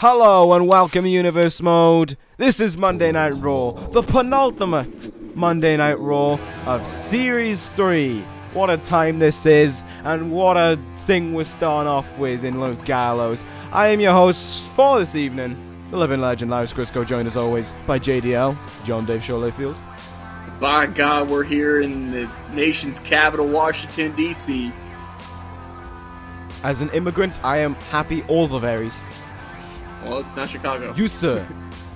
Hello and welcome Universe Mode. This is Monday Night Raw, the penultimate Monday Night Raw of Series 3. What a time this is, and what a thing we're starting off with in Luke Gallows. I am your host for this evening, the living legend Lars Crisco, joined as always by JDL, John Dave Showlayfield. By God, we're here in the nation's capital, Washington, D.C. As an immigrant, I am happy all the varies. Well, it's not Chicago. You, sir.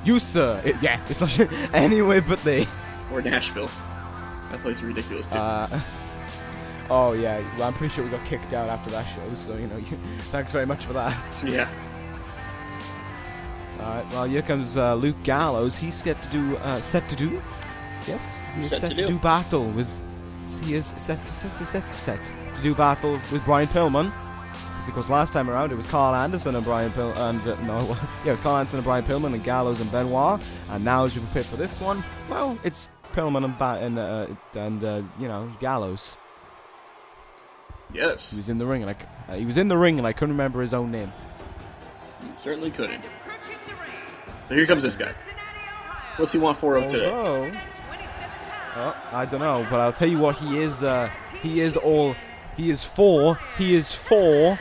you, sir. It, yeah, it's not anyway, but they. Or Nashville. That place is ridiculous, too. Uh, oh, yeah. Well, I'm pretty sure we got kicked out after that show, so, you know, thanks very much for that. yeah. Alright, well, here comes uh, Luke Gallows. He's set to do, uh, set to do? Yes? He's Set set, to to, do. do. battle with, he is set, set, set, set, set to do battle with Brian Pillman. Because, of course, last time around it was Karl Anderson and Brian Pill, and, uh, no, yeah, it was Karl Anderson and Brian Pillman and Gallows and Benoit. And now, as you prepare for this one, well, it's Pillman and, ba- and, uh, and uh, you know, Gallows. Yes. He was in the ring, and I, c- uh, he was in the ring, and I couldn't remember his own name. You certainly couldn't. So here comes this guy. What's he want for of today? Although, oh, I don't know, but I'll tell you what he is. Uh, he is all. He is for. He is for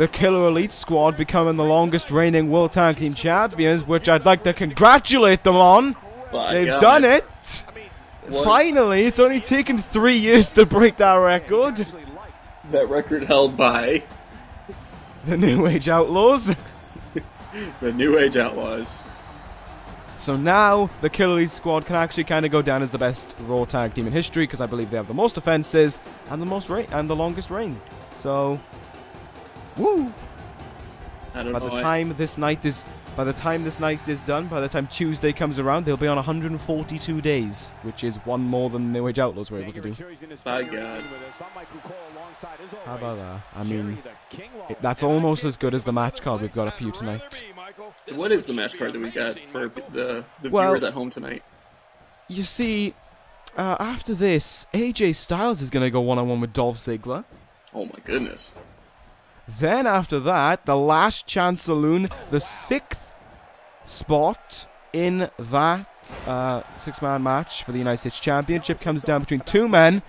the Killer Elite Squad becoming the longest reigning World Tag Team Champions, which I'd like to congratulate them on. They've God. done it. What? Finally, it's only taken three years to break that record. That record held by The New Age Outlaws. the New Age Outlaws. So now the Killer Elite Squad can actually kind of go down as the best Raw tag team in history because I believe they have the most offenses and the most reign and the longest reign. So, woo! I don't By know. the I- time this night is, by the time this night is done, by the time Tuesday comes around, they'll be on 142 days, which is one more than the New Age Outlaws were able to do. By God. How about that? I mean, it, that's almost as good as the match card we've got a few tonight. What is the match card that we got for the, the Well- viewers at home tonight? You see, uh, after this, AJ Styles is going to go one-on-one with Dolph Ziggler. Oh my goodness. Then after that, the last chance saloon, the sixth spot in that uh, six-man match for the United States Championship comes down between two men.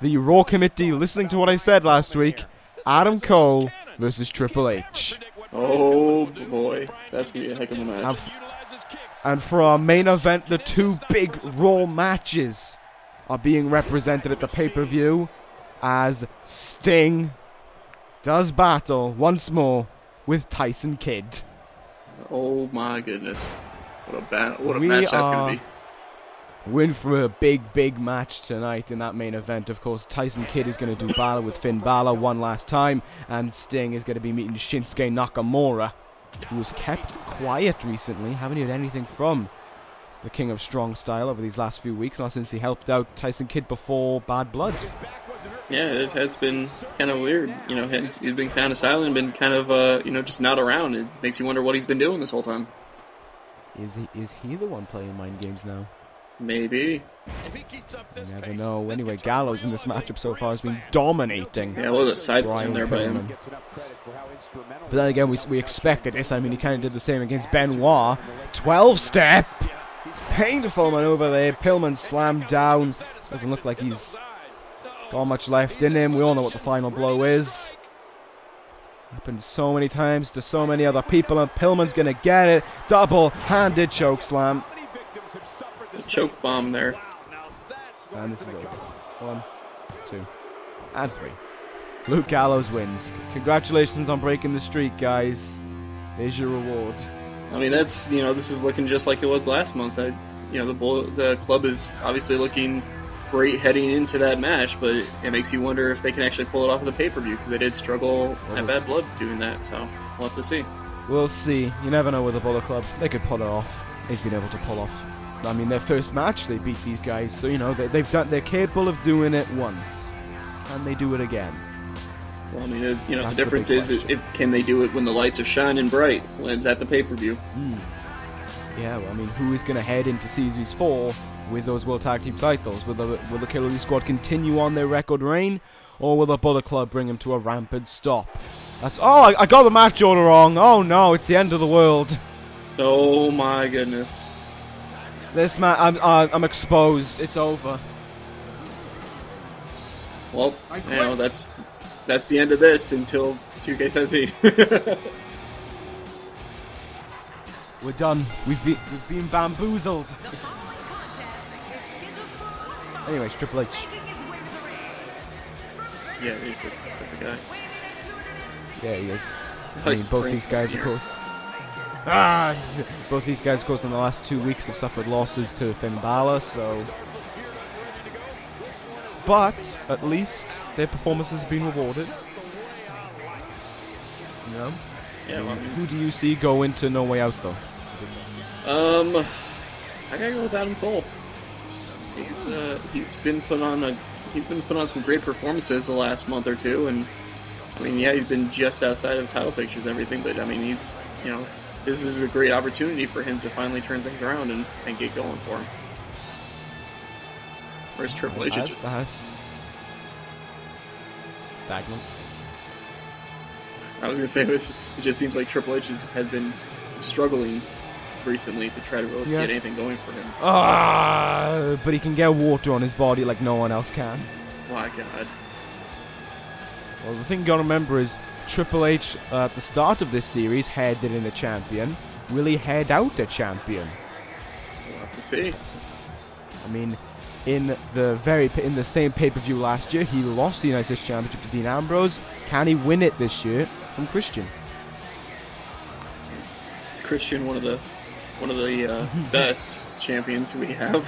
The Raw Committee, listening to what I said last week, Adam Cole versus Triple H. Oh boy. That's gonna be a heck of a match. And, and for our main event, the two big Raw matches are being represented at the pay-per-view as Sting does battle once more with Tyson Kidd. Oh my goodness. What a ba- what a We match that's gonna be. Win for a big, big match tonight in that main event. Of course, Tyson Kidd is going to do battle with Finn Balor one last time, and Sting is going to be meeting Shinsuke Nakamura, who was kept quiet recently. Haven't heard anything from the King of Strong Style over these last few weeks, not since he helped out Tyson Kidd before Bad Blood. Yeah, it has been kind of weird. You know, he's, he's been kind of silent, been kind of, uh, you know, just not around. It makes you wonder what he's been doing this whole time. Is he is he the one playing mind games now? Maybe. You never know. Anyway, Gallows in this matchup so far has been dominating. Yeah, what was a side slam there by him? But then again, we, we expected this. I mean, he kind of did the same against Benoit. 12 step. Painful maneuver there. Pillman slammed down. Doesn't look like he's got much left in him. We all know what the final blow is. Happened so many times to so many other people, and Pillman's gonna get it. Double handed choke slam. Choke bomb there. And this is over. One, two, and three. Luke Gallows wins. Congratulations on breaking the streak, guys. There's your reward. I mean, that's you know, this is looking just like it was last month. I, you know, the bull, the club is obviously looking great heading into that match, but it makes you wonder if they can actually pull it off of the pay per view because they did struggle Well, at Bad see. Blood doing that. So we'll have to see. We'll see. You never know with the Bullet Club. They could pull it off. They've been able to pull off. I mean, their first match, they beat these guys, so you know they, they've done. They're capable of doing it once, and they do it again. Well, I mean, it, you know, That's the difference is, it, it, can they do it when the lights are shining bright when it's at the pay per view? Hmm. Yeah, well, I mean, who is going to head into Series 4 with those World Tag Team titles? Will the, will the Killer Elite Squad continue on their record reign, or will the Bullet Club bring them to a rampant stop? That's oh, I, I got the match order wrong. Oh no, it's the end of the world. Oh my goodness. This man, I'm uh, I'm exposed. It's over. Well, you know that's that's the end of this until 2K17. We're done. We've been we've been bamboozled. Anyways, Triple H. yeah, he's that's the guy. Yeah, he is. I mean, both these guys, of course. Ah, both these guys, of course, in the last two weeks have suffered losses to Finn Balor, so. But at least their performances have been rewarded. You know? Yeah, well, I mean, Who do you see go into No Way Out though? Um, I gotta go with Adam Cole. He's uh, he's been put on a he's been put on some great performances the last month or two, and I mean, yeah, he's been just outside of title pictures and everything, but I mean, he's you know, this is a great opportunity for him to finally turn things around and, and get going for him. Whereas Triple H just stagnant. I was gonna say it, was, it just seems like Triple H has, has been struggling recently to try to really Yeah. get anything going for him. Ah, but he can get water on his body like no one else can. My God. Well, the thing you gotta remember is Triple H uh, at the start of this series headed in a champion. Will he head out a champion? We'll have to see. I mean, in the very in the same pay-per-view last year, he lost the United States Championship to Dean Ambrose. Can he win it this year from Christian? Christian, one of the one of the uh, best champions we have.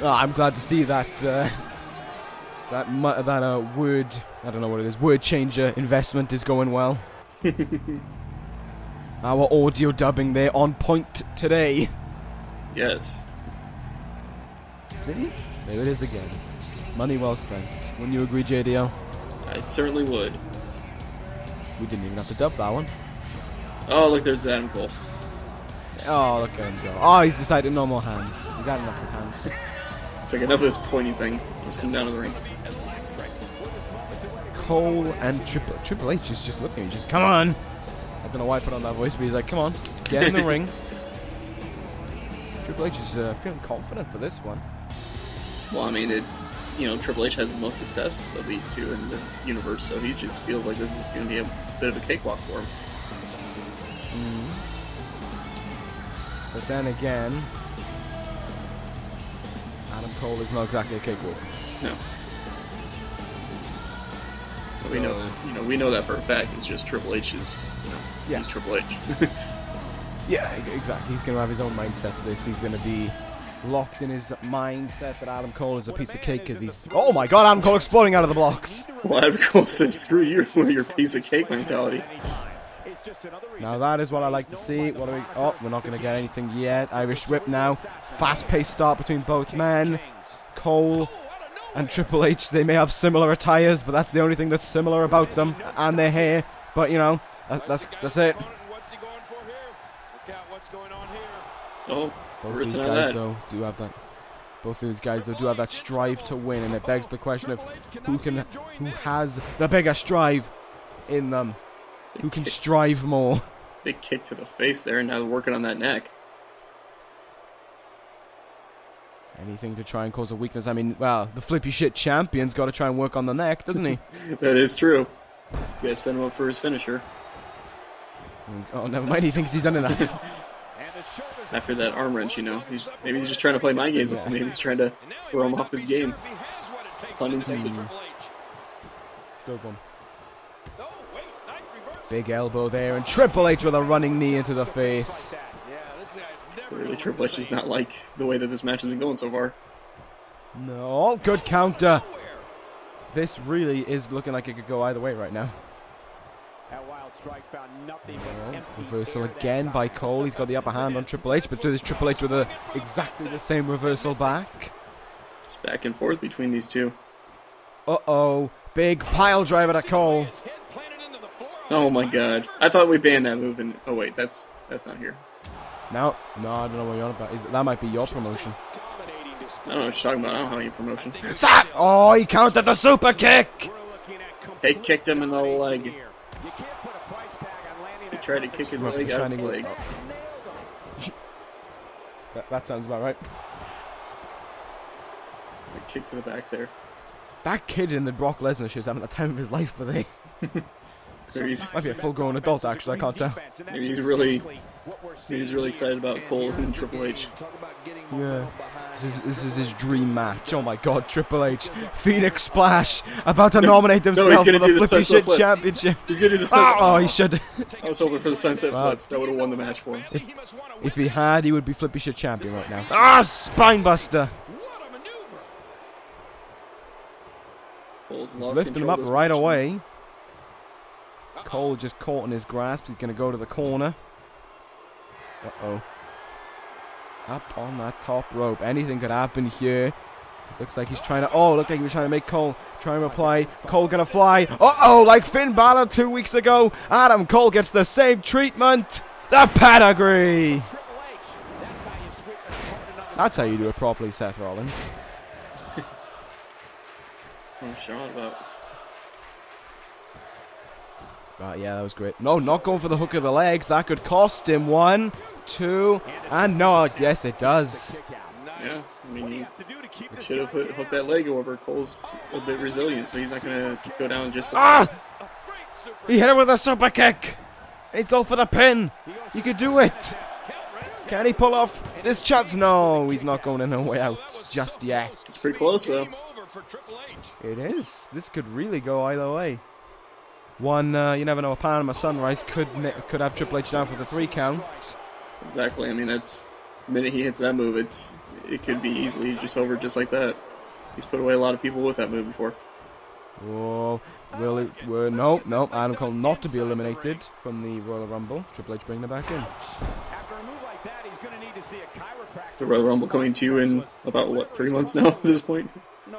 Oh, I'm glad to see that uh, that mu- that uh, word I don't know what it is word changer investment is going well. Our audio dubbing there on point today. Yes. See, there it is again. Money well spent. Wouldn't you agree, JDL? I certainly would. We didn't even have to dub that one. Oh, look, there's Adam Cole. Oh, look at him go. Oh, he's decided no more hands. He's had enough of hands. It's like enough of this pointy thing. Just come down to the ring. Cole and Triple Triple H is just looking. He's just come on. I don't know why I put on that voice, but he's like, come on, get in the ring. Triple H is uh, feeling confident for this one. Well, I mean, it. You know, Triple H has the most success of these two in the universe, so he just feels like this is going to be a bit of a cakewalk for him. Then again, Adam Cole is not exactly a cakewalk. No. But we know, you know, we know that for a fact. It's just Triple H is, you know, Yeah. he's Triple H. Yeah, exactly. He's going to have his own mindset to this. He's going to be locked in his mindset that Adam Cole is a piece of cake because he's. Oh my god, Adam Cole exploding out of the blocks. well, Adam Cole says, "Screw you with your piece of cake mentality." Now that is what I like to see. What are we? Oh, we're not going to get anything yet. Irish whip now. Fast-paced start between both men. Cole and Triple H. They may have similar attires, but that's the only thing that's similar about them and their hair. But you know, that's that's it. What's he going for here? Look out what's going on here. Oh, Both reversing these guys though do have that. Both of these guys though do have that strive to win, and it begs the question of who can, who has the bigger strive in them, who can strive more. Big kick to the face there, and now working on that neck. Anything to try and cause a weakness. I mean, well, the flippy shit champion's got to try and work on the neck, doesn't he? That is true. You guys send him up for his finisher oh, never mind. He thinks he's done enough. And the shoulders after that arm wrench. You know, he's maybe he's just trying to play my games with him. Maybe he's trying to throw him off his game. he has what it takes Pun intended. Good one. Oh, wait, nice reverse. Big elbow there, and Triple H with a running knee into the face. Yeah, this guy's never Really, Triple H to does not like the way that this match has been going so far. No, good counter. This really is looking like it could go either way right now. That wild strike found nothing Well, but empty reversal again by Cole. He's got the upper hand on Triple H, but there's Triple H with a exactly the same reversal back. Just back and forth between these two. Uh oh, big pile driver to Cole. His head planted into the floor. Oh my God! I thought we banned that move, and oh wait, that's that's not here. Now, no, I don't know what you're on about. Is, that might be your promotion. I don't know what you're talking about. I don't have any promotion. Sa- Oh, he countered the super kick. We're looking at He kicked him in the leg. You can't put a price tag on landing He tried to kick his Rough leg out of his leg. That, that sounds about right. A kick to the back there. That kid in the Brock Lesnar show is having the time of his life, but they. Maybe he's, Might be a full-grown adult, actually. I can't tell. maybe he's really, maybe he's really excited about Cole and Triple H. Yeah. This is, this is his dream match. Oh my god, Triple H. Phoenix Splash. About to nominate himself gonna for the the Flippy Shit flip. Championship. He's gonna do the Oh, sunset. oh, he should. I was hoping for the sunset Wow. flip. That would have won the match for him. If he had, he would be Flippy Shit Champion right now. Ah, Spinebuster. Cole's He's lifting him up right match. away. Cole just caught in his grasp. He's going to go to the corner. Uh-oh. Up on that top rope. Anything could happen here. It looks like he's trying to... Oh, look like he was trying to make Cole try and reply. Cole going to fly. Uh-oh, like Finn Balor two weeks ago. Adam Cole gets the same treatment. The pedigree. That's how you do it properly, Seth Rollins. Oh, Sean, about Uh, yeah, that was great. No, not going for the hook of the legs. That could cost him one, two, and no. Yes, it does. yeah. I mean, he should have put, hooked that leg over. Cole's a bit resilient, so he's not gonna go down just. Like Ah! He hit him with a super kick. He's going for the pin. He could do it. Can he pull off this chance? No, he's not going in no way out just yet. It's pretty close though. It is. This could really go either way. One, uh, you never know. A Panama Sunrise could could have Triple H down for the three count. Exactly. I mean, that's the minute he hits that move, it's it could be easily just over just like that. He's put away a lot of people with that move before. Whoa. Will it? Well, no, no. Adam Cole not to be eliminated from the Royal Rumble. Triple H bringing it back in. The Royal Rumble coming to you in about what three months now at this point.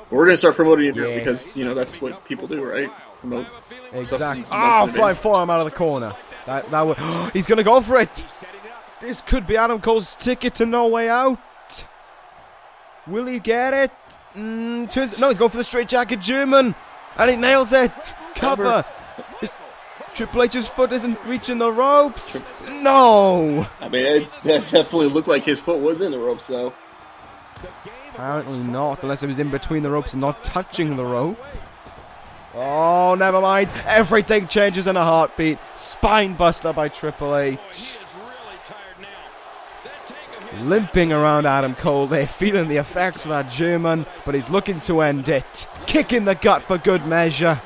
We're gonna start promoting it Yes. because you know that's what people do, right? Promote. Exactly. Stuff- Oh, flying forearm out of the corner. That that would. He's gonna go for it. This could be Adam Cole's ticket to no way out. Will he get it? Mm, turns, no, he's going for the straight jacket German, and he nails it. Cover. It's- Triple H's foot isn't reaching the ropes. No. I mean, it, that definitely looked like his foot was in the ropes though. Apparently not, unless it was in between the ropes and not touching the rope. Oh, never mind. Everything changes in a heartbeat. Spine buster by Triple H. Limping around Adam Cole there, feeling the effects of that German, but he's looking to end it. Kick in the gut for good measure.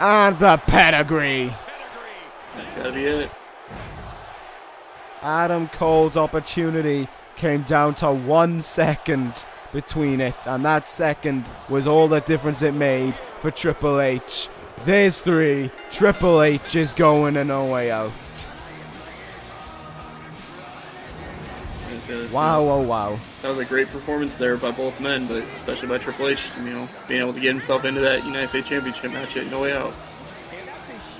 And the pedigree. That's gotta be it. Adam Cole's opportunity came down to one second between it, and that second was all the difference it made for Triple H. There's three. Triple H is going a no way out. Wow, oh wow. That was a great performance there by both men, but especially by Triple H. You know, being able to get himself into that United States Championship match at No Way Out.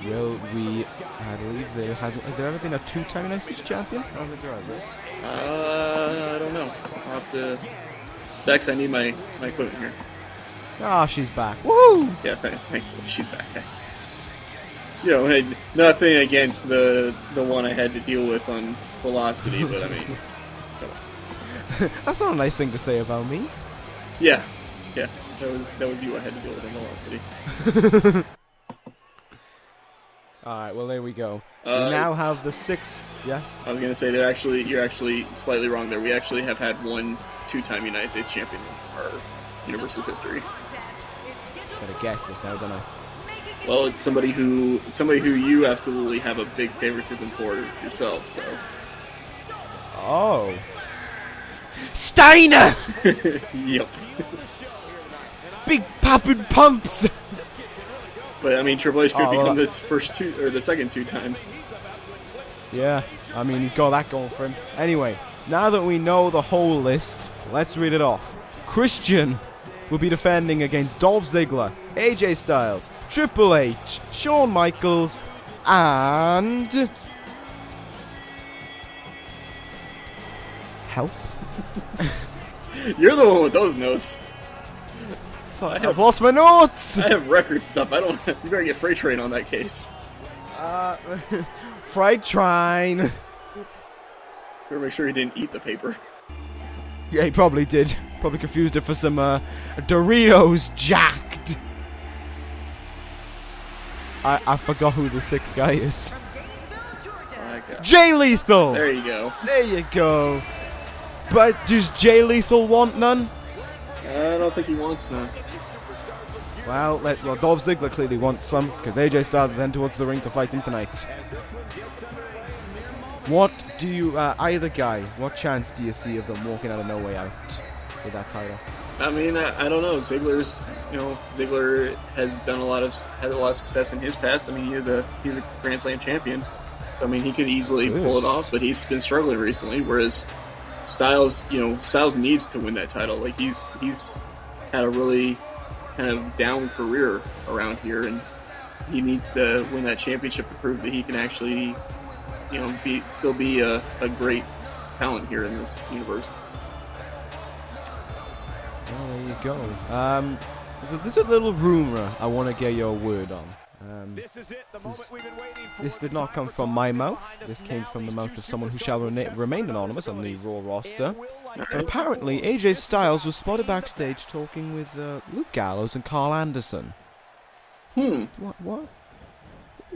Will we, I believe there hasn't, has there ever been a two-time United States champion? I don't think there has, right? Uh, I don't know. I'll have to. Dex, I need my my equipment here. Oh, she's back. Woo! Yeah, th- thankfully she's back. You know, nothing against the the one I had to deal with on Velocity, but I mean, That's not a nice thing to say about me. yeah, yeah, that was that was you I had to deal with on Velocity. Alright, well there we go. Uh, we now have the sixth, yes? I was gonna say that actually you're actually slightly wrong there. We actually have had one two-time United States champion in our universe's history. Gotta guess this now, don't I? Well, it's somebody who it's somebody who you absolutely have a big favoritism for yourself. So Oh. Steiner! yep. Big poppin' pumps! But I mean, Triple H could Oh, become well, the first two or the second two-time. Yeah, I mean, he's got that going for him. Anyway, now that we know the whole list, let's read it off. Christian will be defending against Dolph Ziggler, AJ Styles, Triple H, Shawn Michaels, and. Help? You're the one with those notes. Fuck, I've lost my notes! I have record stuff. I don't. You better get freight train on that case. Uh, fried trine. Better make sure he didn't eat the paper. Yeah, he probably did. Probably confused it for some uh, Doritos jacked. I I forgot who the sixth guy is. My Jay Lethal. There you go. There you go. But does Jay Lethal want none? I don't think he wants none. Well, let, well, Dolph Ziggler clearly wants some because AJ Styles is heading towards the ring to fight him tonight. What do you, uh, either guy, what chance do you see of them walking out of No Way Out with that title? I mean, I, I don't know. Ziggler's, you know, Ziggler has done a lot of had a lot of success in his past. I mean, he is a he's a Grand Slam champion, so I mean, he could easily pull it off. But he's been struggling recently. Whereas Styles, you know, Styles needs to win that title. Like he's he's had a really kind of down career around here, and he needs to win that championship to prove that he can actually, you know, be still be a, a great talent here in this universe. Oh, there you go. Um, there's a, there's a little rumor I want to get your word on. Um, This is it, the This moment we've been waiting for. this did not come from my mouth. This came from the mouth of someone who shall rena- remain anonymous on the Raw roster. and will likely But apparently, AJ Styles was spotted backstage talking with uh, Luke Gallows and Karl Anderson. Hmm. What? What?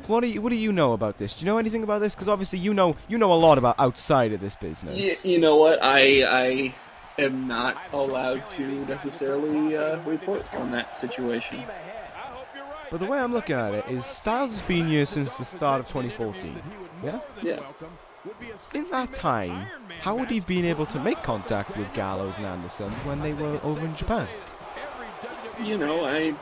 What do you What do you know about this? Do you know anything about this? Because obviously you know you know a lot about outside of this business. Y- you know what? I I am not allowed to necessarily uh, report on that situation. Team ahead. I hope you're right. But the way I'm looking at it is Styles has been here since the start of 2014. Yeah. Yeah. In that time, how would he have been able to make contact with Gallows and Anderson when they were over in Japan? You know, I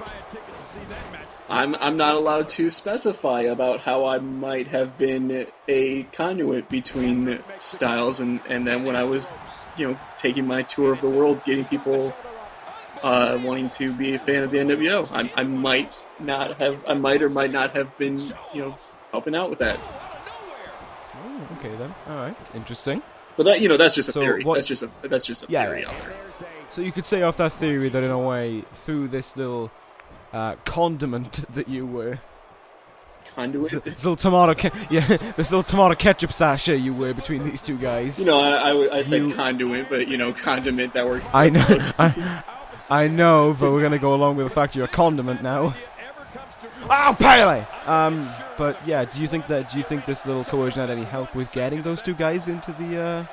I'm I'm not allowed to specify about how I might have been a conduit between Styles and and then when I was, you know, taking my tour of the world, getting people uh, wanting to be a fan of the NWO. I, I might not have, I might or might not have been, you know, helping out with that. Oh, okay then. All right. Interesting. But that, you know, that's just a So theory. what- That's just a that's just a Yeah, theory yeah. out there. So you could say off that theory that in a way, through this little uh, condiment that you were, Conduit. this little tomato, yeah, this little tomato ketchup sachet you wear between these two guys. You know, I, I, I said You- conduit, but you know, condiment that works. I know, supposed to be. I, I know, but we're gonna go along with the fact you're a condiment now. Oh, Pele! Um, but yeah, do you think that? Do you think this little coercion had any help with getting those two guys into the uh,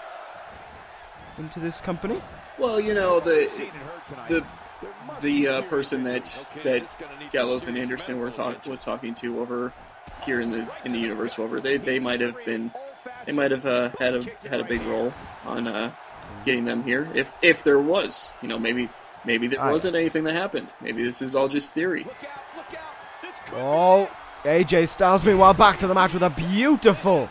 into this company? Well, you know, the the the uh, person that that Gallows and Anderson were talk, was talking to over here in the in the universe over they they might have been they might have uh, had a had a big role on uh, getting them here if if there was you know maybe maybe there wasn't yes. anything that happened. Maybe this is all just theory. Oh, AJ Styles meanwhile back to the match with a beautiful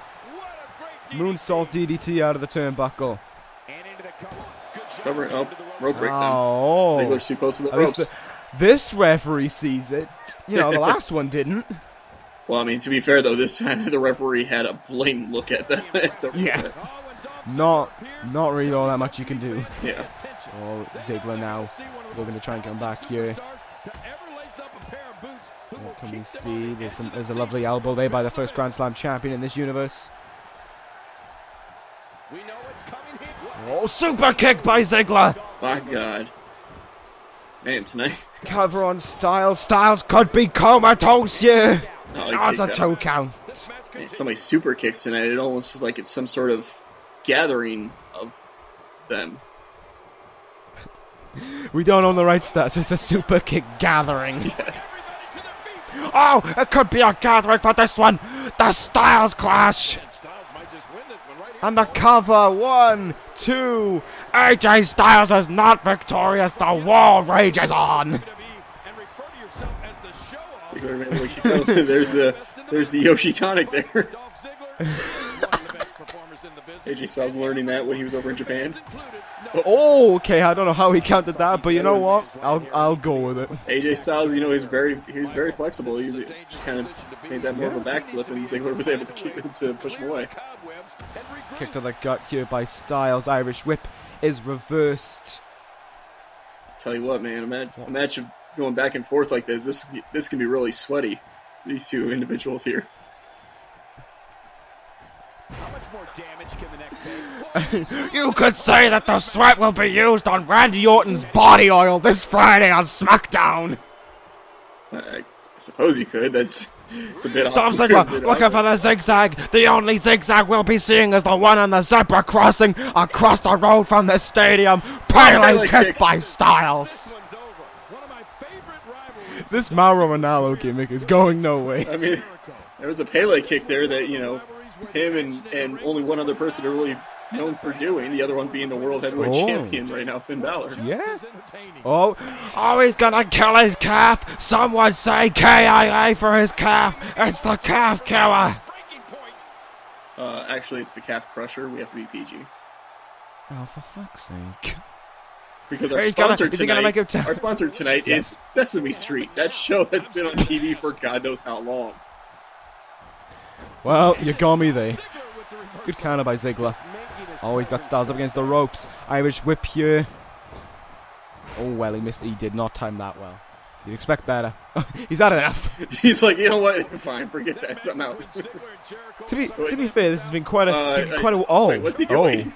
moonsault DDT out of the turnbuckle. cover. Oh rope breakdown Oh, Ziggler's too close to the At least ropes. the- this referee sees it. You know, the last one didn't. well I mean to be fair though this time the referee had a blatant look at the, at the Yeah. Not, not really all that much you can do. yeah Oh, Ziggler now looking to try and come back here. What can we see? There's, some, there's a lovely elbow there by the first Grand Slam champion in this universe. Oh, super kick by Ziggler! my God man tonight Cover on Styles. Styles could be comatose here. oh, it's a out. two count. Man, somebody super kicks tonight. It almost is like it's some sort of gathering of them. We don't own the rights to that, so it's a super kick gathering. Yes. Oh, it could be a gathering for this one. The Styles clash. And the cover. One, two. AJ Styles is not victorious. The war rages on. Ziggler, man, look, you know, there's the there's the Yoshi tonic there. AJ Styles learning that when he was over in Japan. Oh, okay. I don't know how he counted that, but you know what? I'll I'll go with it. AJ Styles, you know, he's very he's very flexible. He just kind of made that more of a backflip, and Ziggler was able to keep to push him away. Kick to the gut here by Styles. Irish whip is reversed. Tell you what, man, a match, a match of going back and forth like this, this this can be really sweaty. These two individuals here. How much more damage can the neck take? you could say that the sweat will be used on Randy Orton's body oil this Friday on SmackDown. I, I suppose you could. That's it's a bit. Dolph off- a Ziggler looking off. for the zigzag. The only zigzag we'll be seeing is the one on the zebra crossing across the road from the stadium. Pele Pele kick kick. by Styles. This one's over. One of my favorite rivalries. This Mauro Ranallo gimmick is going nowhere. I mean, there was a Pele kick there that you know him and and only one other person are really known for doing. The other one being the world heavyweight Oh. champion right now, Finn Balor. Yeah. Oh, oh, he's gonna kill his calf. Someone say KIA for his calf. It's the calf killer. Uh, actually, it's the Calf Crusher. We have to be PG Oh, for fuck's sake. because our sponsor gonna tonight. make him t- our sponsor tonight Yes. is Sesame Street. That show that's been on TV for God knows how long. Well, you got me there. Ziggler with the reversal. Good counter by Ziggler. Always got Styles up against the ropes. Irish whip here. Oh, well, he missed. He did not time that well. You'd expect better. He's had enough. He's like, you know what? Fine, forget that somehow. Ziggler and Jericho to be Wait. to be fair, this has been quite a Uh, been quite a. uh, Oh, wait, what's he oh, doing?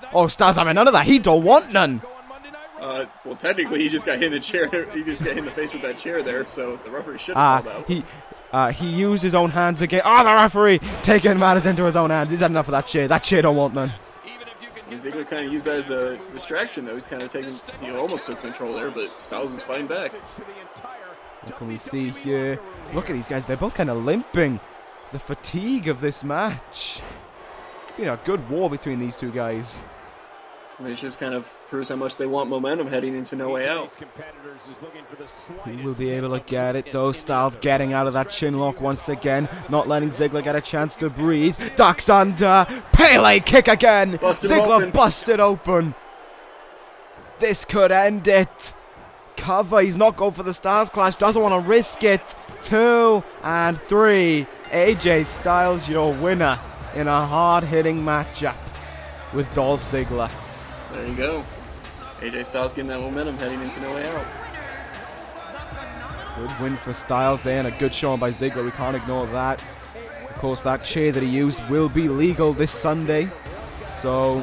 The oh, Styles having none of that. He don't want none. on Monday Night Uh, well, technically, he just got hit in the chair. He just got hit in the face with that chair there, so the referee should have Ah, he. Uh, he used his own hands again. Oh, the referee taking matters into his own hands. He's had enough of that shit. That chair don't want none. Even if you can And Ziggler kind of used that as a distraction, though. He's kind of taking, he almost took control there, but Styles is fighting back. for the entire What can we see here? Look at these guys. They're both kind of limping. The fatigue of this match. It's been a good war between these two guys. And it just kind of proves how much they want momentum heading into No Way Out. These competitors looking for the Who slightest will be able to get it? weakness Those Styles getting out of that opponent's chin lock once again, not letting Ziggler get a chance to breathe. Ducks under. Pele kick again. Busted Ziggler open. busted open. This could end it. Cover. He's not going for the Styles clash. Doesn't want to risk it. Two and three. AJ Styles, your winner in a hard-hitting matchup with Dolph Ziggler. There you go. AJ Styles getting that momentum heading into No Way Out. Good win for Styles there and a good showing by Ziggler. We can't ignore that. Of course, that chair that he used will be legal this Sunday. So,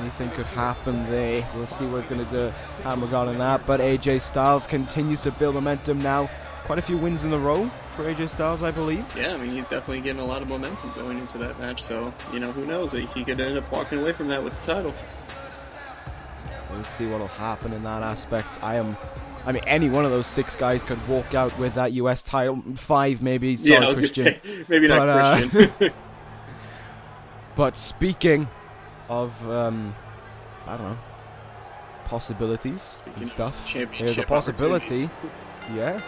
anything could happen there. We'll see what we're going to going on that. But AJ Styles continues to build momentum now. Quite a few wins in a row for AJ Styles, I believe. Yeah, I mean, he's definitely getting a lot of momentum going into that match, so, you know, who knows? He could end up walking away from that with the title. We'll see what will happen in that aspect. I am. I mean, any one of those six guys could walk out with that US title. Five, maybe. Sorry, yeah, I was Christian. going to say, maybe not But, uh, Christian. But speaking of, um, I don't know, possibilities Speaking and stuff, there's a possibility, yeah,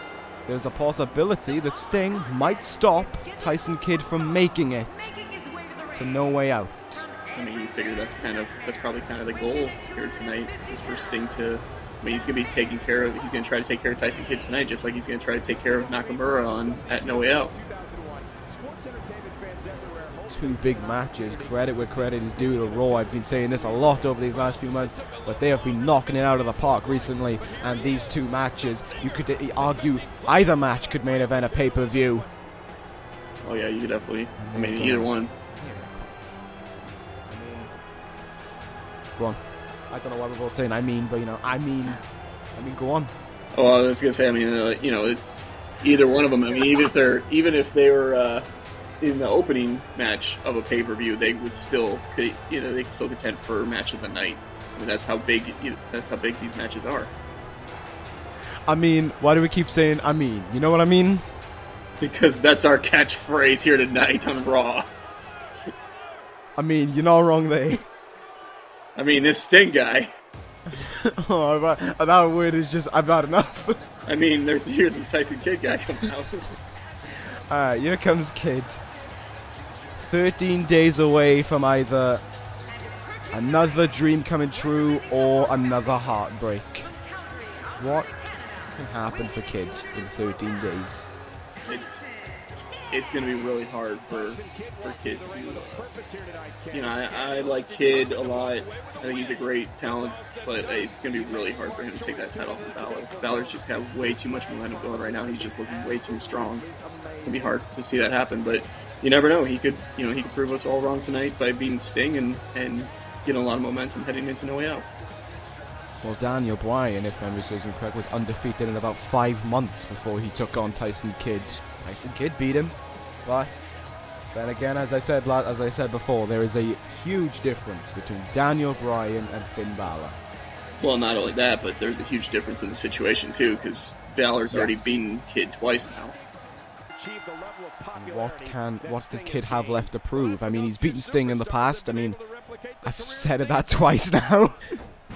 there's a possibility that Sting might stop Tyson Kidd from making it to No Way Out. I mean, you figure that's kind of that's probably kind of the goal here tonight is for Sting to. I mean, he's gonna be taking care of. He's gonna try to take care of Tyson Kidd tonight, just like he's gonna try to take care of Nakamura on at No Way Out. Two big matches, credit where credit is due to Raw. I've been saying this a lot over these last few months, but they have been knocking it out of the park recently. And these two matches, you could argue either match could main event a pay per view. Oh yeah, you could definitely. I mean, either one. Go on. I don't know what we're both saying. I mean, but you know, I mean, I mean, go on. Oh, I was gonna say. I mean, uh, you know, it's either one of them. I mean, even if they're even if they were uh, in the opening match of a pay per view, they would still could you know they could still contend for match of the night. I mean, that's how big you know, that's how big these matches are. I mean, why do we keep saying I mean? You know what I mean? Because that's our catchphrase here tonight on Raw. I mean, you're not wrong there. I mean, this Sting guy. oh, that word is just I've had enough. I mean, there's here's this Tyson Kidd guy coming out. Alright, here comes Kidd. 13 days away from either another dream coming true or another heartbreak. What can happen for Kidd in 13 days? It's it's going to be really hard for for Kidd to. You know, I, I like Kidd a lot. I think he's a great talent, but it's going to be really hard for him to take that title from Balor. Balor's just got way too much momentum going right now. He's just looking way too strong. It's gonna be hard to see that happen, but you never know. He could, you know, he could prove us all wrong tonight by beating Sting and and getting a lot of momentum heading into No Way Out. Well, Daniel Bryan, if memory serves me correct, was undefeated in about five months before he took on Tyson Kidd. Tyson Kidd beat him, but then again, as I said, as I said before, there is a huge difference between Daniel Bryan and Finn Balor. Well, not only that, but there's a huge difference in the situation too, because Balor's yes. already beaten Kidd twice now. What can what does Kidd have left to prove? I mean, he's beaten Sting in the past. I mean, I've said it that twice now.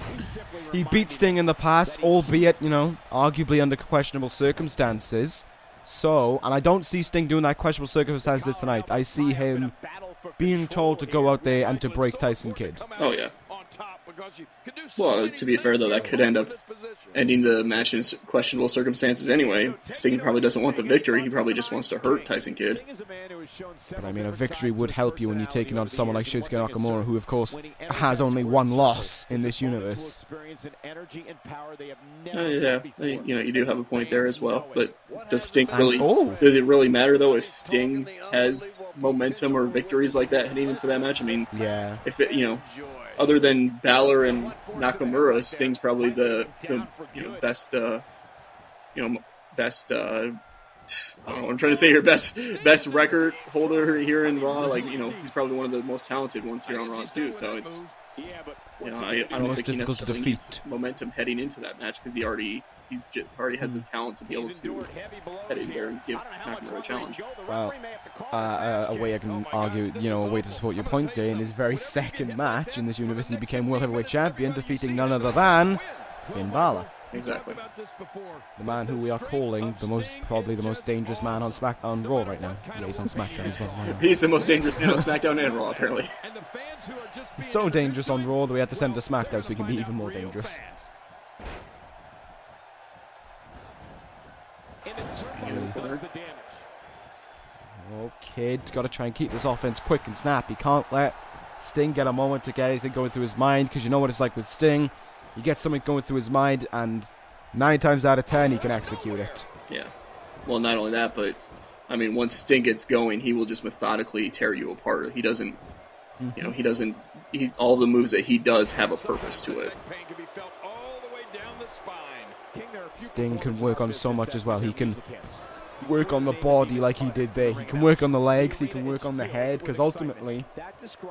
he beat Sting in the past, albeit, you know, arguably under questionable circumstances. So, and I don't see Sting doing that questionable circumstances tonight. I see him being told to go out there and to break Tyson Kidd. Oh, yeah. Well, to be fair though, that could end up ending the match in questionable circumstances anyway. Sting probably doesn't want the victory; he probably just wants to hurt Tyson Kidd. But I mean, a victory would help you when you're taking on someone like Shinsuke Nakamura, who of course has only one loss in this universe. Uh, yeah, you know, you do have a point there as well. But does Sting really? Oh. Does it really matter though if Sting has momentum or victories like that heading into that match? I mean, yeah, if it, you know other than Balor and Nakamura, Sting's probably the, the you know, best, uh, you know, best. Uh, I'm trying to say here, best best record holder here in Raw. Like you know, he's probably one of the most talented ones here on Raw too. So it's you know, I, I don't think he necessarily needs momentum heading into that match because he already he's just, already has the hmm. talent to be able to head in there and give Nakamura a challenge. Well, uh, uh, a way I can argue, you know, a way to support your point there, in his very second match in this universe, he became World Heavyweight Champion, defeating none other than Finn Balor. Exactly. The man who we are calling the most, probably the most dangerous man on Smack on Raw right now. Yeah, he's on SmackDown as well. He's the most dangerous man on SmackDown and Raw, apparently. So dangerous on Raw that we had to send him to SmackDown so he can be even more dangerous. Oh, Kidd's got to try and keep this offense quick and snap. He can't let Sting get a moment to get anything going through his mind because you know what it's like with Sting. He gets something going through his mind, and nine times out of ten, he can execute it. Yeah. Well, not only that, but I mean, once Sting gets going, he will just methodically tear you apart. He doesn't, mm-hmm. you know, he doesn't. He, all the moves that he does have a purpose to it. Sting can work on so much as well. He can work on the body like he did there. He can work on the legs, he can work on the head, because ultimately,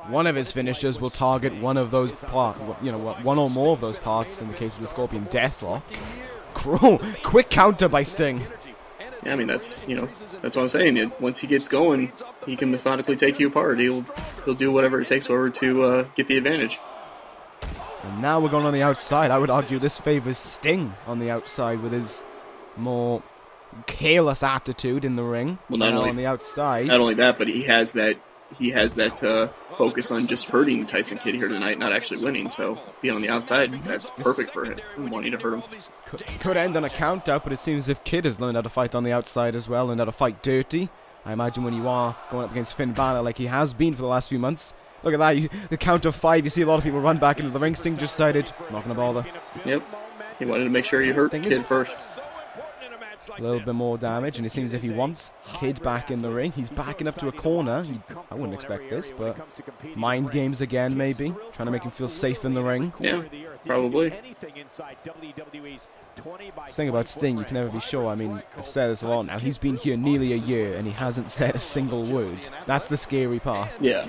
one of his finishers will target one of those parts, you know, one or more of those parts in the case of the Scorpion Deathlock. Cruel, quick counter by Sting. Yeah, I mean that's you know that's what I'm saying. once he gets going, he can methodically take you apart. He'll he'll do whatever it takes over to uh, get the advantage. And now we're going on the outside. I would argue this favors Sting on the outside with his more careless attitude in the ring. Well, not only on the outside. Not only that, but he has that he has that uh, focus on just hurting Tyson Kidd here tonight, not actually winning. So being on the outside, that's perfect for him. Wanting to hurt him. Could, could end on a count out, but it seems as if Kidd has learned how to fight on the outside as well and how to fight dirty. I imagine when you are going up against Finn Balor like he has been for the last few months, Look at that. You, the count of five. You see a lot of people run back into the ring. Sting just decided, not going to bother. Yep. He wanted to make sure you hurt Sting Kidd first. A little bit more damage, and it seems if he wants Kidd back in the ring, he's backing up to a corner. He, I wouldn't expect this, but mind games again, maybe. Trying to make him feel safe in the ring. Yeah, probably. The thing about Sting, you can never be sure. I mean, I've said this a lot now. He's been here nearly a year, and he hasn't said a single word. That's the scary part. Yeah.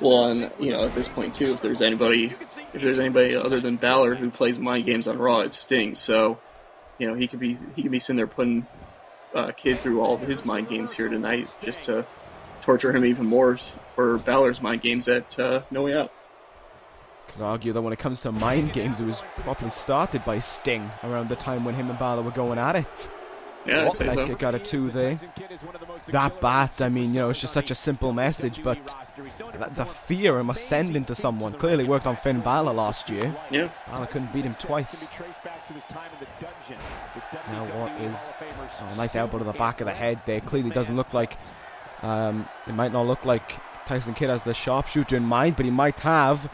Well, and you know, at this point too, if there's anybody, if there's anybody other than Balor who plays mind games on Raw, it's Sting. So, you know, he could be he could be sitting there putting uh, Kidd through all of his mind games here tonight, just to torture him even more for Balor's mind games at uh, No Way Out. Could argue that when it comes to mind games, it was probably started by Sting around the time when him and Balor were going at it. Yeah, nice so. kick out of two there. That bat, I mean, you know, it's just such a simple message, but the fear it must send into someone clearly worked on Finn Balor last year. Yeah. Balor couldn't beat him twice. Now what is... Oh, nice elbow to the back of the head there. Clearly doesn't look like Um, it might not look like Tyson Kidd has the sharpshooter in mind, but he might have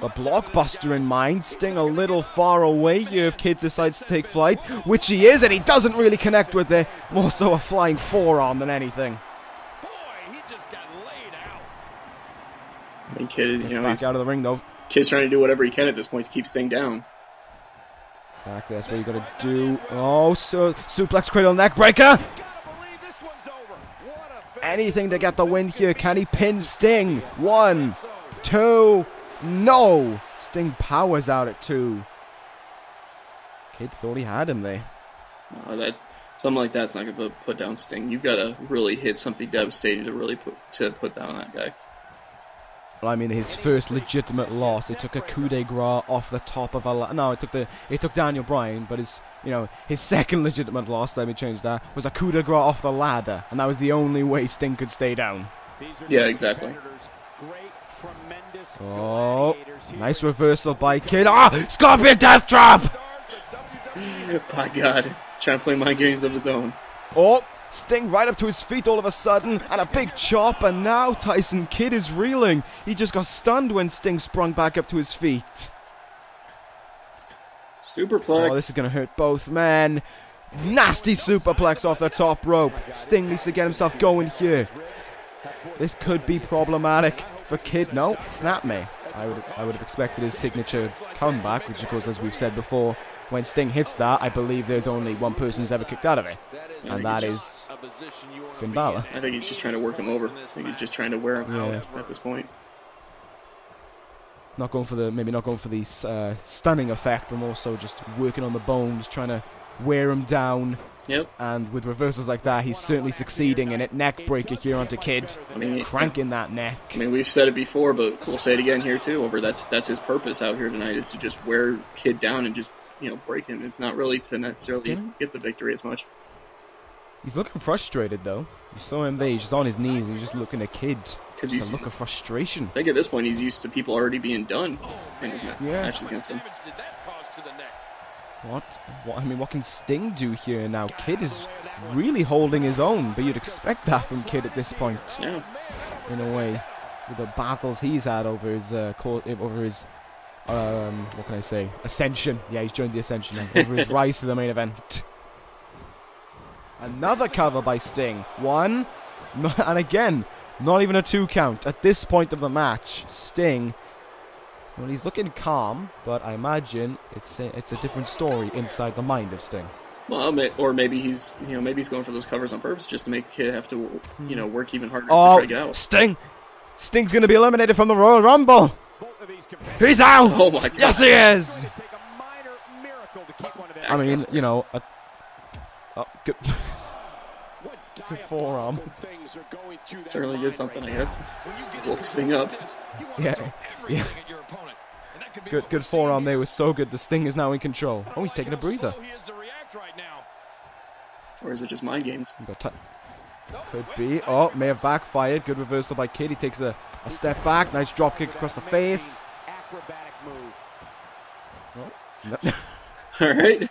the much blockbuster in mind. Sting a little far away here if Kidd decides to take flight, which he is, and he doesn't really connect with it. More so a flying forearm than anything. Boy, he just got laid out. I mean, kid, you know, back he's, out of the ring though. Kidd's trying to do whatever he can at this point to keep Sting down. Exactly, that's what you gotta do. Oh, so suplex cradle neck breaker. Gotta believe this one's over. What a finish. Anything to get the win here. Can he pin Sting? One, two, no. Sting powers out at two. Kidd thought he had him there. Uh, that something like that's not gonna put down Sting. You've got to really hit something devastating to really put to put down that guy. Well, I mean, his first legitimate loss. It took a coup de grace off the top of a. La- no, it took the. It took Daniel Bryan, but his, you know, his second legitimate loss. Let me change that. Was a coup de grace off the ladder, and that was the only way Sting could stay down. Yeah, exactly. Great, Oh, nice reversal by Kidd. Ah, Scorpion Death Drop. Stars of WWE. By God, he's trying to play mind games of his own. Oh, Sting right up to his feet all of a sudden, and a big chop, and now Tyson Kidd is reeling. He just got stunned when Sting sprung back up to his feet. Superplex. Oh, this is going to hurt both men. Nasty superplex off the top rope. Sting needs to get himself going here. This could be problematic for Kidd. No, snap me. I would I would have expected his signature comeback, which of course, as we've said before, when Sting hits that, I believe there's only one person who's ever kicked out of it, and that is Finn Balor. I think he's just trying to work him over. I think he's just trying to wear him Yeah. out at this point. Not going for the maybe not going for the uh, stunning effect, but more so just working on the bones, trying to wear him down. Yep. And with reversals like that, he's certainly succeeding in it. Neck breaker here onto Kidd, I mean, cranking that neck. I mean, we've said it before, but we'll say it again here too. Over that's that's his purpose out here tonight is to just wear Kidd down and just you know break him. It's not really to necessarily get the victory as much. He's looking frustrated though. You saw him there. He's just on his knees he's just looking at Kidd. Because he's, a look of frustration. I think at this point he's used to people already being done in his Yeah. matches against him. Damage did that cause to the neck? What? What? I mean, what can Sting do here now? Kidd is really holding his own, but you'd expect that from Kidd at this point, Yeah. in a way, with the battles he's had over his uh, co- over his um, what can I say? Ascension. Yeah, he's joined the Ascension now. Over his rise to the main event. Another cover by Sting. One, and again, not even a two count at this point of the match. Sting. Well, he's looking calm, but I imagine it's a, it's a different story inside the mind of Sting. Well, or maybe he's you know maybe he's going for those covers on purpose just to make Kidd have to you know work even harder to try Oh, to get out. Sting! Sting's gonna be eliminated from the Royal Rumble. Both of these competitors He's out. Oh my God. Yes, he is. It'd take a minor miracle to keep one of them. I mean, you know, a, oh, good. What good forearm. things are going through that Certainly mind did something, right I guess. When Woke Sting up. like this, you wanna Yeah, yeah. Good, good forearm here. there was so good. The Sting is now in control. Oh, he's taking a breather. slow he is to react right now. Or is it just mind games? He got ti- Could be. Oh, may have backfired. Good reversal by Kidd. He takes a, a step back. Nice drop kick across the face. Acrobatic move. Oh, All right.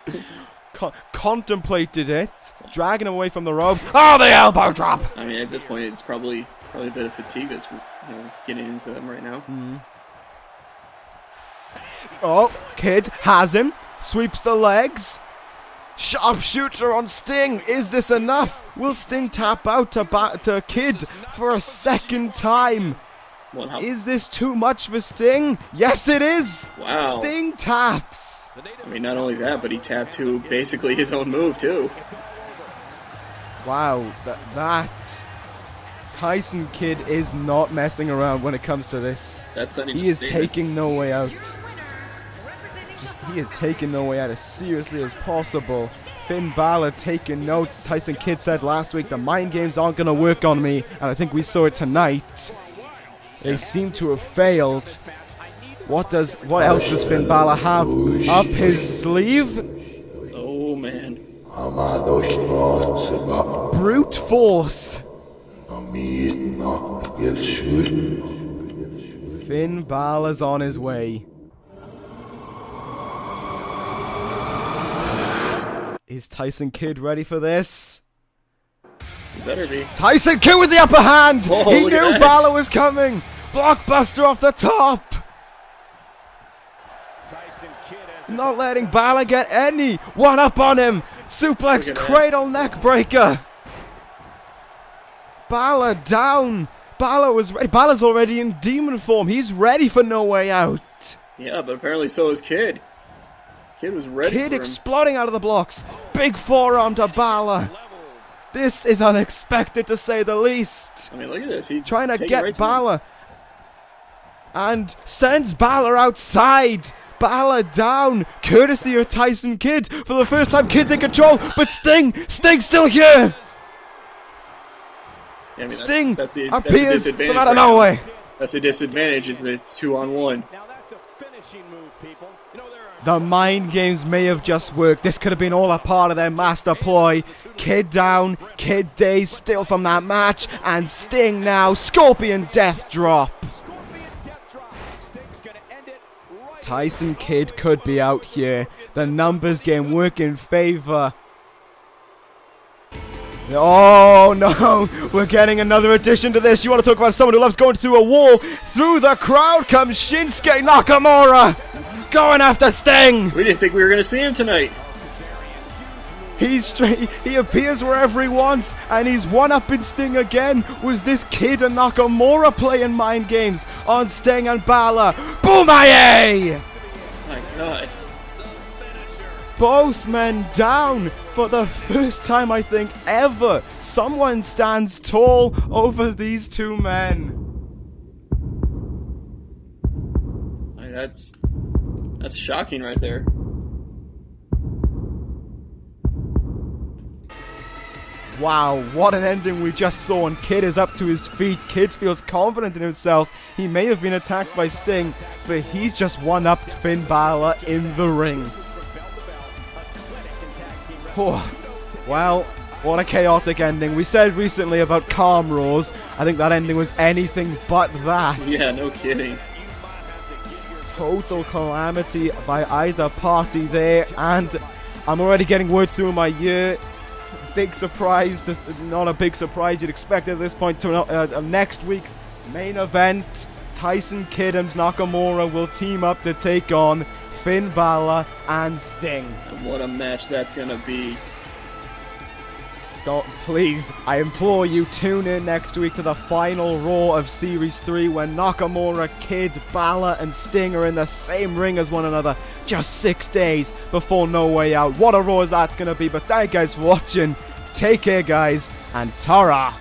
Con- contemplated it. Dragging him away from the ropes. Oh, the elbow drop. I mean, at this point, it's probably probably a bit of fatigue that's you know getting into them right now. Mm-hmm. Oh, Kidd has him. Sweeps the legs. Sharpshooter on Sting. Is this enough? Will Sting tap out to, ba- to Kidd for a second time? Is this too much for Sting? Yes, it is. Wow. Sting taps. I mean, not only that, but he tapped to basically his own move too. Wow, that that Tyson Kidd is not messing around when it comes to this. That's He is statement. taking no way out. Your winner, representing Just he is taking the way out as seriously as possible. Finn Balor taking notes. Tyson Kidd said last week the mind games aren't gonna work on me, and I think we saw it tonight. They seem to have failed. What does what else does Finn Balor have up his sleeve? Oh man. Brute force. Finn Balor's on his way. Is Tyson Kidd ready for this? Better be. Tyson Kidd with the upper hand. Oh, he knew that. Balor was coming. Blockbuster off the top. Tyson Kidd has Not letting Balor get any. One up on him. Suplex Look that. cradle neck breaker. Balor down. Balor was ready. Balor's already in demon form. He's ready for no way out. Yeah, but apparently so is Kidd. Kidd was ready Kidd for him. exploding out of the blocks. Big forearm to Balor. This is unexpected to say the least. I mean, look at this. He's Trying to get right to. Balor. And sends Balor outside. Balor down, courtesy of Tyson Kidd. For the first time, Kidd's in control, but Sting, Sting's still here. Yeah, I mean, that's- Sting that's, that's the appears disadvantage from out of right now. nowhere. That's the disadvantage is that it's two on one. Now that's a finishing move, people. You know there are The mind games may have just worked. This could have been all a part of their master ploy. Kidd down, Kidd days still from that match, and Sting now, Scorpion Death Drop. Tyson Kidd could be out here. The numbers game work in favor. Oh no, we're getting another addition to this. You want to talk about someone who loves going through a wall? Through the crowd comes Shinsuke Nakamura. Going after Sting. We didn't think we were going to see him tonight. He's straight. He appears wherever he wants, and he's one up in Sting again. Was this Kidd and Nakamura playing mind games on Sting and Balor? Bomaye! My God. Both men down for the first time, I think, ever. Someone stands tall over these two men. That's that's shocking right there. Wow, what an ending we just saw, and Kidd is up to his feet. Kidd feels confident in himself. He may have been attacked by Sting, but he just one upped Finn Balor in the ring. Oh, well, what a chaotic ending. We said recently about Calm Roars. I think that ending was anything but that. Yeah, no kidding. Total calamity by either party there, and I'm already getting words through my ear. Big surprise, this, not a big surprise you'd expect at this point. To uh, uh, next week's main event, Tyson Kidd and Nakamura will team up to take on Finn Balor and Sting. And what a match that's going to be. Don't please, I implore you, tune in next week to the final Raw of Series 3 when Nakamura, Kidd, Balor, and Sting are in the same ring as one another just six days before No Way Out. What a Raw is that's gonna be, but thank you guys for watching. Take care, guys, and Tara!